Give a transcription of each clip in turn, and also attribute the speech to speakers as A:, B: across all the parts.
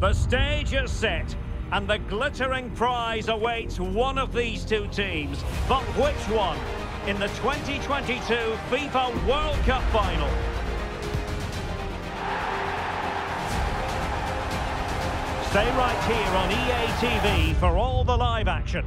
A: The stage is set, and the glittering prize awaits one of these two teams. But which one? In the 2022 FIFA World Cup final. Stay right here on EA TV for all the live action.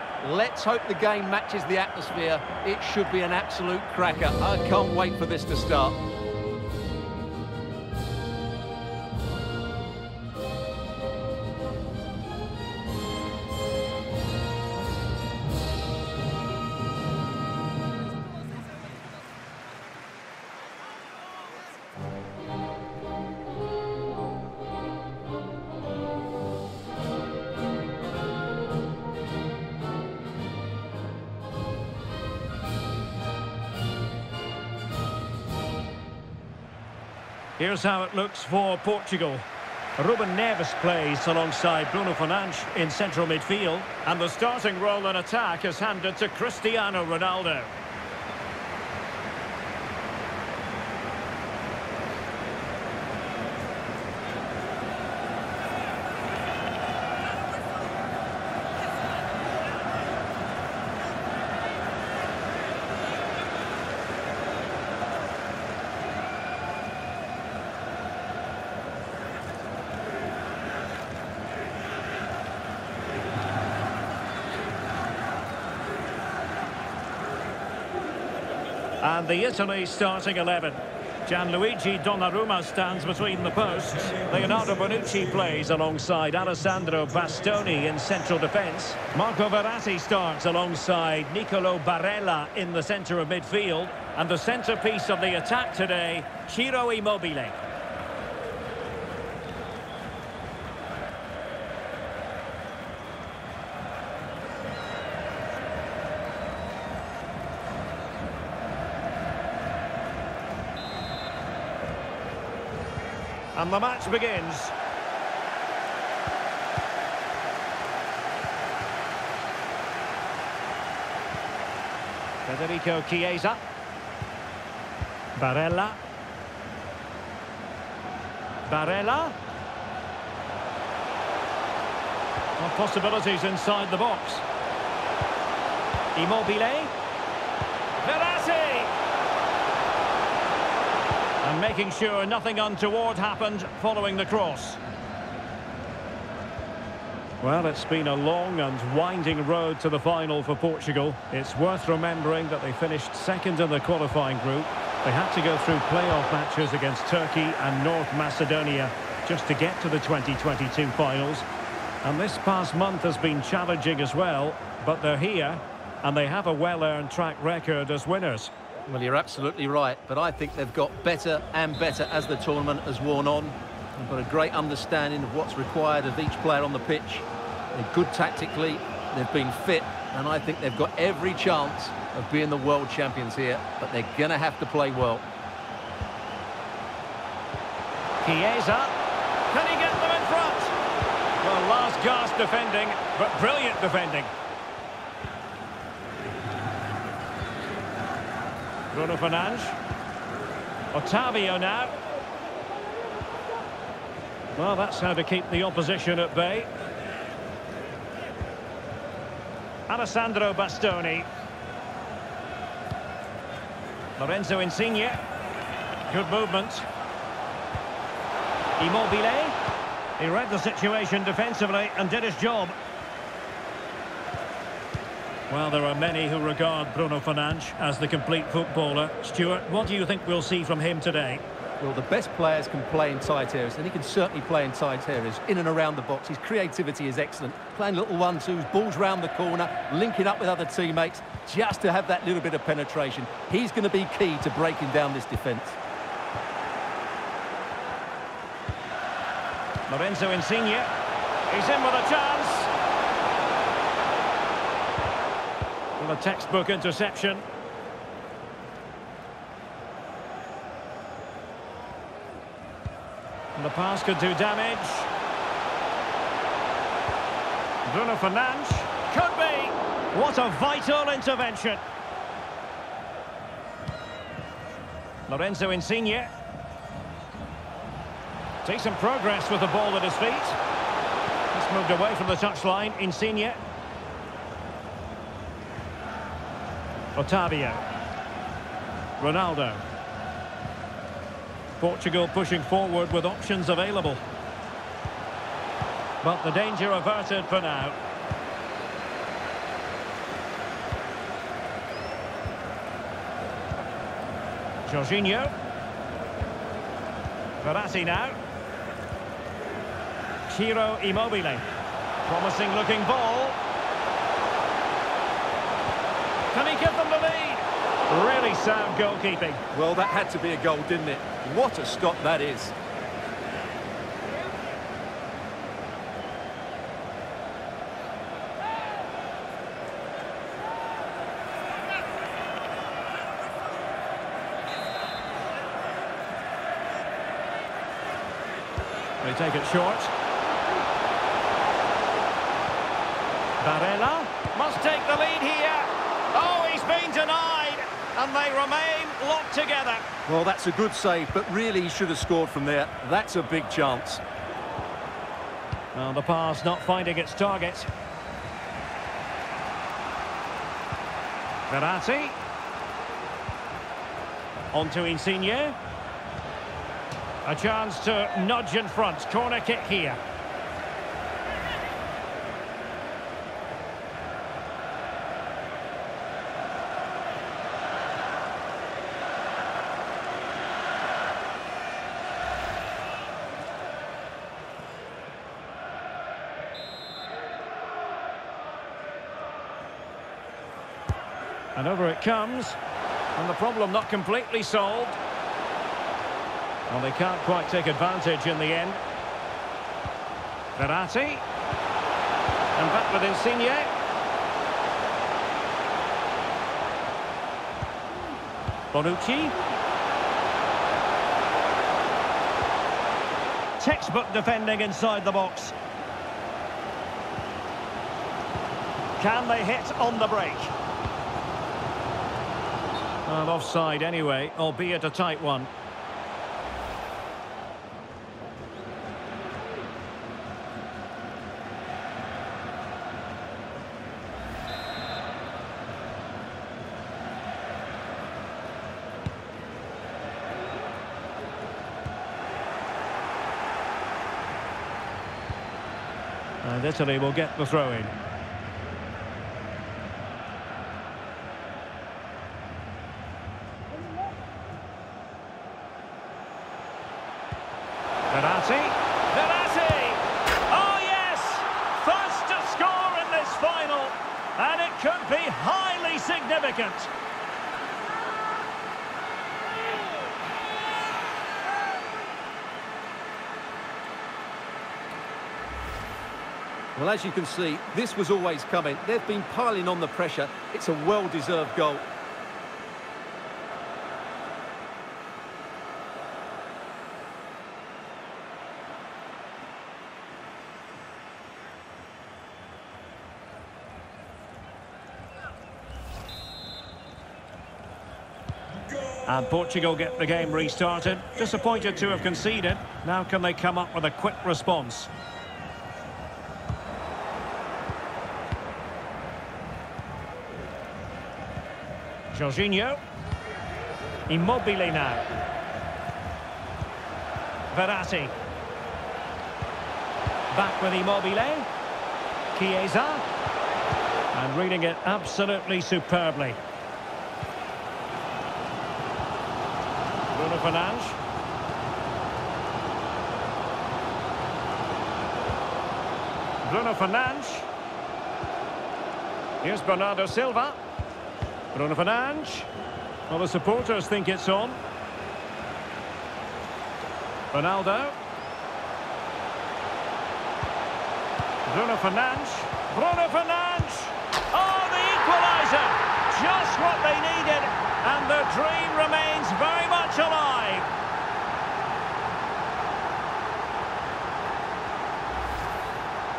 B: Let's hope the game matches the atmosphere. It should be an absolute cracker. I can't wait for this to start.
A: Here's how it looks for Portugal. Ruben Neves plays alongside Bruno Fernandes in central midfield. And the starting role in attack is handed to Cristiano Ronaldo. And the Italy starting 11. Gianluigi Donnarumma stands between the posts. Leonardo Bonucci plays alongside Alessandro Bastoni in central defence. Marco Verratti starts alongside Nicolo Barella in the centre of midfield. And the centrepiece of the attack today, Ciro Immobile. And the match begins. Federico Chiesa. Barella. Barella. Well, possibilities inside the box. Immobile. Verratti! And making sure nothing untoward happened following the cross. Well, it's been a long and winding road to the final for Portugal. It's worth remembering that they finished second in the qualifying group. They had to go through playoff matches against Turkey and North Macedonia just to get to the 2022 finals. And this past month has been challenging as well, but they're here and they have a well-earned track record as winners.
B: Well, you're absolutely right, but I think they've got better and better as the tournament has worn on. They've got a great understanding of what's required of each player on the pitch. They're good tactically, they've been fit, and I think they've got every chance of being the world champions here, but they're going to have to play well.
A: Chiesa. Can he get them in front? Well, last gasp defending, but brilliant defending. Bruno Fernandes. Otavio now. Well, that's how to keep the opposition at bay. Alessandro Bastoni. Lorenzo Insigne. Good movement. Immobile. He read the situation defensively and did his job. Well, there are many who regard Bruno Fernandes as the complete footballer. Stuart, what do you think we'll see from him today?
B: Well, the best players can play in tight areas, and he can certainly play in tight areas, in and around the box. His creativity is excellent. Playing little one-twos, balls round the corner, linking up with other teammates. just to have that little bit of penetration. He's going to be key to breaking down this defence.
A: Lorenzo Insigne. He's in with a chance. A textbook interception. And the pass could do damage. Bruno Fernandes. Could be. What a vital intervention. Lorenzo Insigne. Decent progress with the ball at his feet. He's moved away from the touchline. Insigne. Otavio. Ronaldo. Portugal pushing forward with options available. But the danger averted for now. Jorginho. Verratti now. Ciro Immobile. Promising looking ball. Can he give them the lead? Really sound goalkeeping.
B: Well, that had to be a goal, didn't it? What a stop that is.
A: They take it short. Barella must take the lead here. Oh, he's been denied. And they remain locked together.
B: Well, that's a good save, but really he should have scored from there. That's a big chance.
A: Well, the pass not finding its target. Verratti. On to Insigne. A chance to nudge in front. Corner kick here. And over comes. And the problem not completely solved. Well, they can't quite take advantage in the end. Verratti. And back with Insigne. Bonucci. Textbook defending inside the box. Can they hit on the break? Well, offside anyway, albeit a tight one. And Italy will get the throw-in. Verratti. Verratti! Oh, yes! First to score in this final. And it could be highly significant.
B: Well, as you can see, this was always coming. They've been piling on the pressure. It's a well-deserved goal.
A: And Portugal get the game restarted. Disappointed to have conceded. Now can they come up with a quick response? Jorginho. Immobile now. Verratti. Back with Immobile. Chiesa. And reading it absolutely superbly. Fernandes. Bruno Fernandes. Here's Bernardo Silva. Bruno Fernandes. Well, the supporters think it's on. Ronaldo. Bruno Fernandes. Bruno Fernandes. Oh, the equaliser. Just what they needed. And the dream remains very much alive.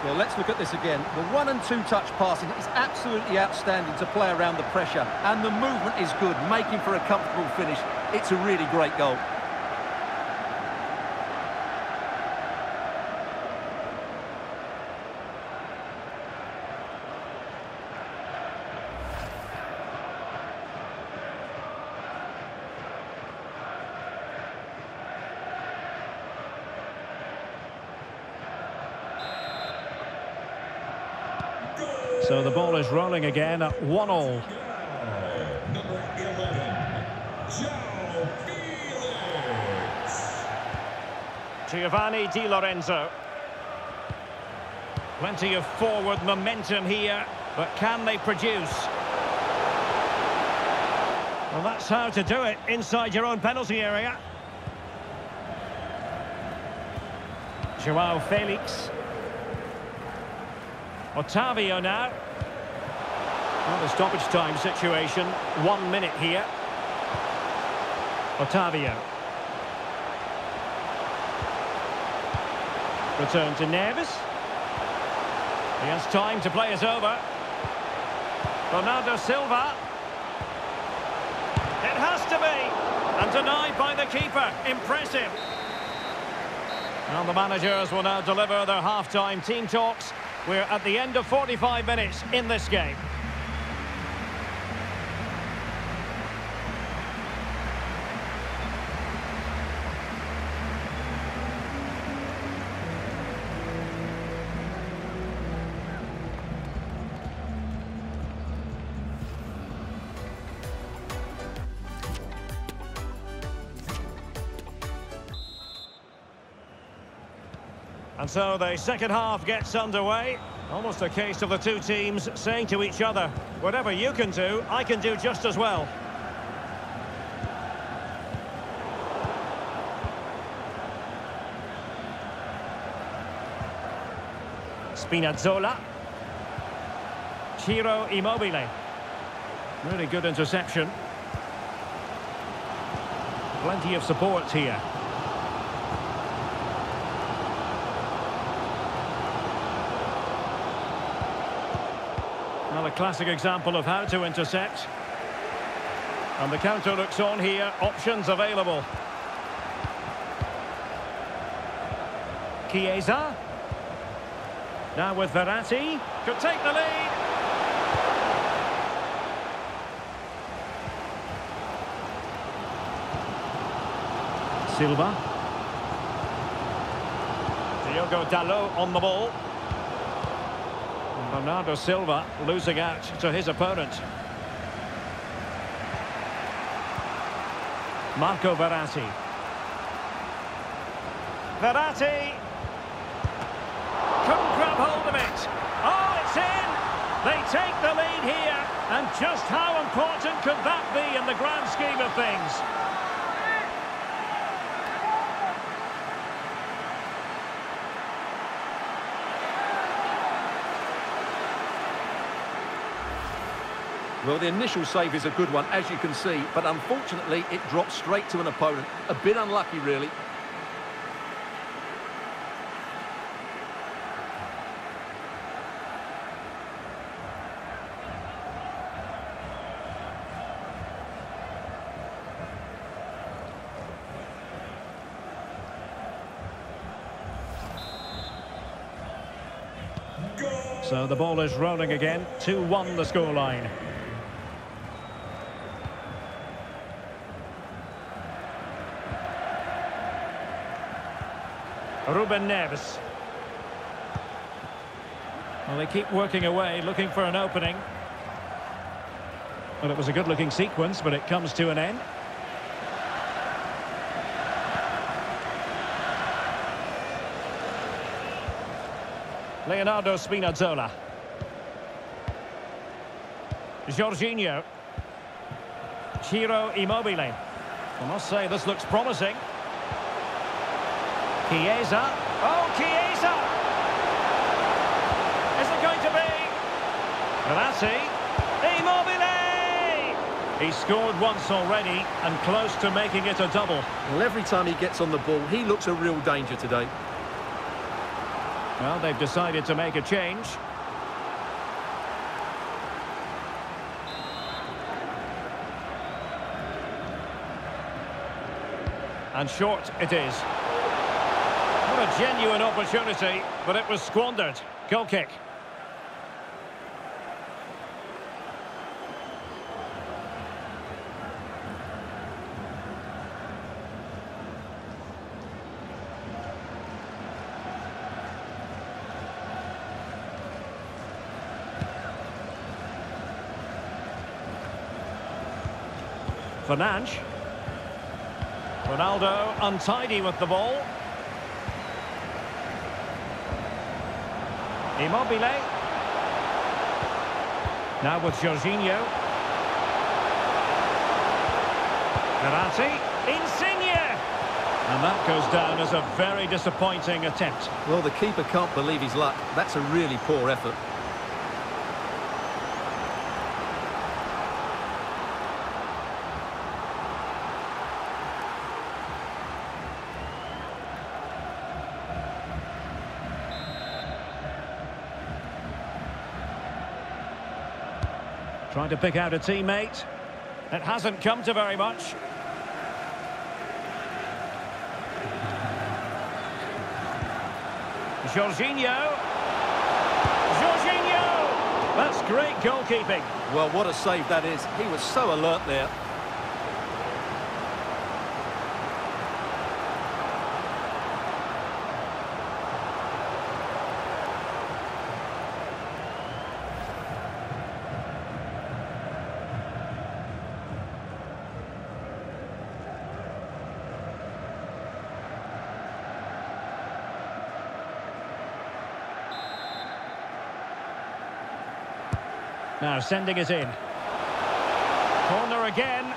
B: Well, let's look at this again. The one and two touch passing is absolutely outstanding to play around the pressure. And the movement is good, making for a comfortable finish. It's a really great goal.
A: So the ball is rolling again at one all.
C: Number 11, João Felix.
A: Giovanni Di Lorenzo. Plenty of forward momentum here, but can they produce? Well, that's how to do it inside your own penalty area. Joao Felix. Otavio now. The stoppage time situation. One minute here. Otavio. Return to Neves. He has time to play it over. Bernardo Silva. It has to be. And denied by the keeper. Impressive. And the managers will now deliver their half-time team talks. We're at the end of 45 minutes in this game. So the second half gets underway. Almost a case of the two teams saying to each other, whatever you can do, I can do just as well. Spinazzola. Ciro Immobile. Really good interception. Plenty of support here. Classic example of how to intercept. And the counter looks on here, options available. Chiesa. Now with Verratti. Could take the lead. Silva. Diogo Dalot on the ball. Bernardo Silva losing out to his opponent. Marco Verratti. Verratti. Couldn't grab hold of it. Oh, it's in. They take the lead here. And just how important could that be in the grand scheme of things?
B: Well, the initial save is a good one, as you can see, but unfortunately it drops straight to an opponent. A bit unlucky, really.
A: So the ball is rolling again. 2-1 the scoreline. Ruben Neves. Well, they keep working away, looking for an opening. Well, it was a good-looking sequence, but it comes to an end. Leonardo Spinazzola. Jorginho. Ciro Immobile. I must say, this looks promising. Chiesa. Oh, Chiesa! Is it going to be? Verratti. Immobile! He scored once already and close to making it a double.
B: Well, every time he gets on the ball, he looks a real danger today.
A: Well, they've decided to make a change. And short it is. A genuine opportunity, but it was squandered. Goal kick. Fernandes. Ronaldo untidy with the ball. Immobile. Now with Jorginho. Verratti. Insigne. And that goes down as a very disappointing attempt.
B: Well, the keeper can't believe his luck. That's a really poor effort.
A: To pick out a teammate. It hasn't come to very much. Jorginho. Jorginho! That's great goalkeeping.
B: Well, what a save that is. He was so alert there.
A: Now sending it in. Corner again.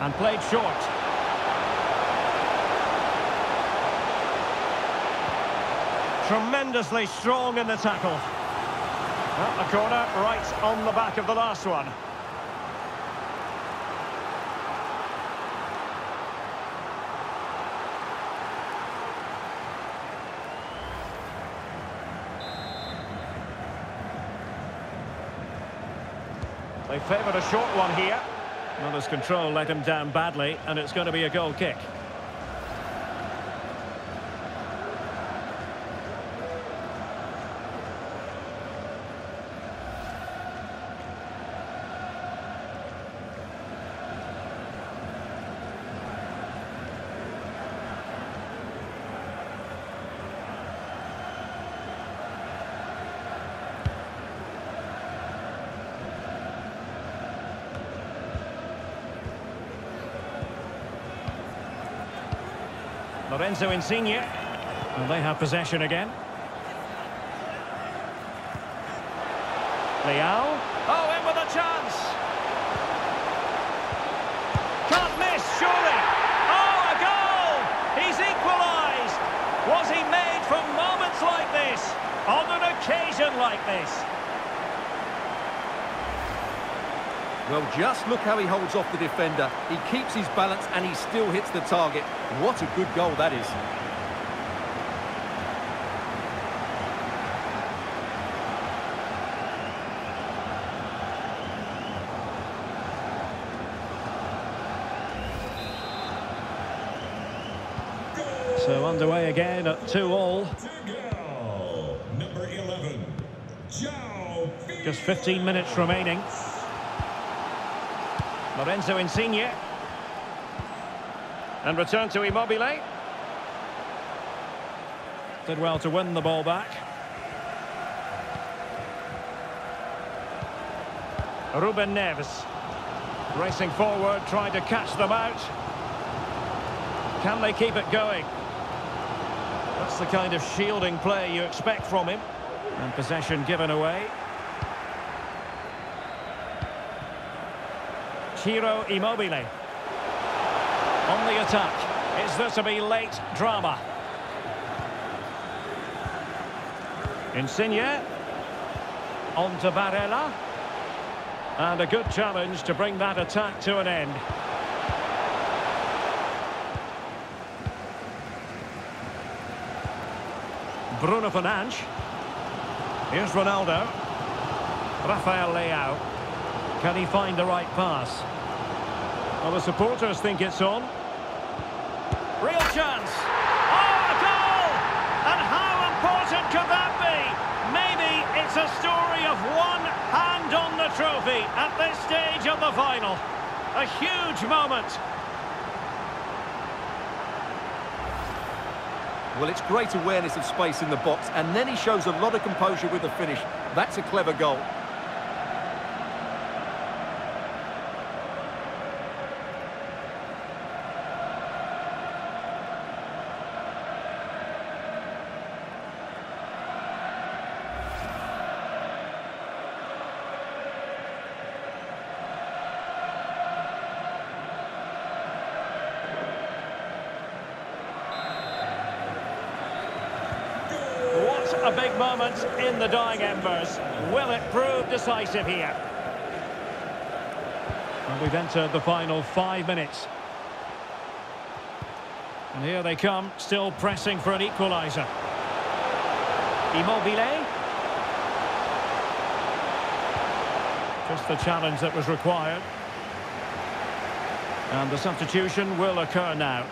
A: And played short. Tremendously strong in the tackle. Well, a corner right on the back of the last one. They favoured a short one here. Well, his control let him down badly, and it's going to be a goal kick. Lorenzo Insigne. Well, they have possession again. Leao. Oh, in with a chance. Can't miss, surely. Oh, a goal! He's equalised. Was he made for moments like this? On an occasion like this?
B: Well, just look how he holds off the defender. He keeps his balance and he still hits the target. What a good goal that is.
A: So underway again at 2 all.
C: Number 11, João
A: Just 15 minutes remaining. Lorenzo Insigne. And return to Immobile. Did well to win the ball back. Ruben Neves. Racing forward, trying to catch them out. Can they keep it going? That's the kind of shielding play you expect from him. And possession given away. Ciro Immobile. On the attack. Is there to be late drama? Insigne. On to Barella. And a good challenge to bring that attack to an end. Bruno Fernandes. Here's Ronaldo. Rafael Leao. Can he find the right pass? Well, the supporters think it's on. Real chance. Oh, a goal! And how important could that be? Maybe it's a story of one hand on the trophy at this stage of the final. A huge moment.
B: Well, it's great awareness of space in the box, and then he shows a lot of composure with the finish. That's a clever goal.
A: What a big moment in the dying embers. Will it prove decisive here? And we've entered the final five minutes. And here they come, still pressing for an equaliser. Immobile. Just the challenge that was required. And the substitution will occur now.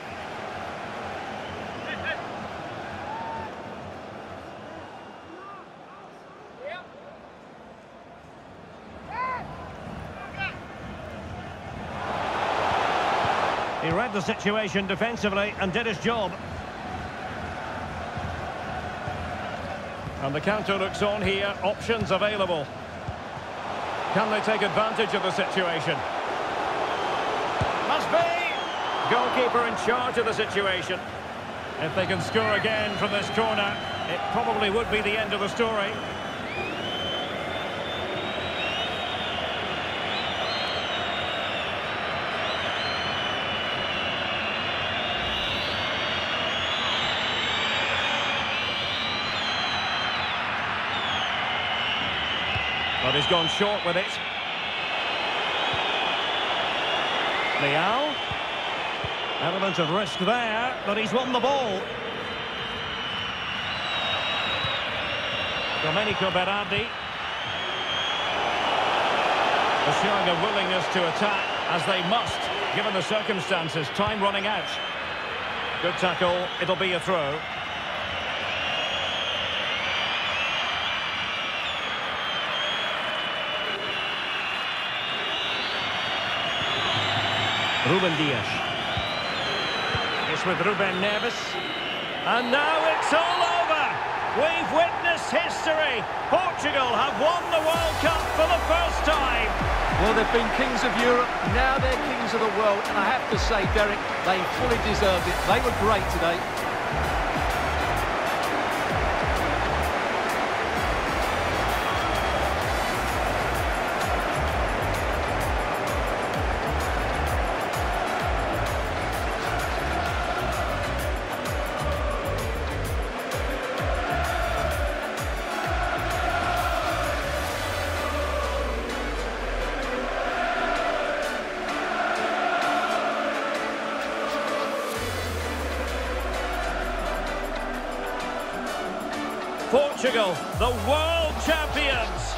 A: Read the situation defensively and did his job. And the counter looks on here, options available. Can they take advantage of the situation? Must be! Goalkeeper in charge of the situation. If they can score again from this corner, it probably would be the end of the story. But he's gone short with it. Leao. Element of risk there, but he's won the ball. Domenico Berardi. Showing a willingness to attack, as they must, given the circumstances. Time running out. Good tackle, it'll be a throw. Ruben Dias. It's with Ruben Neves. And now it's all over. We've witnessed history. Portugal have won the World Cup for the first time.
B: Well, they've been kings of Europe, now they're kings of the world, and I have to say, Derek, they fully deserved it. They were great today.
A: Portugal, the world champions.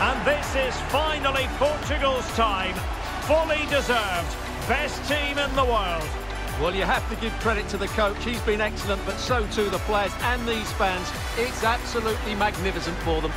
A: And this is finally Portugal's time. Fully deserved. Best team in the world.
B: Well, you have to give credit to the coach. He's been excellent, but so too the players and these fans. It's absolutely magnificent for them.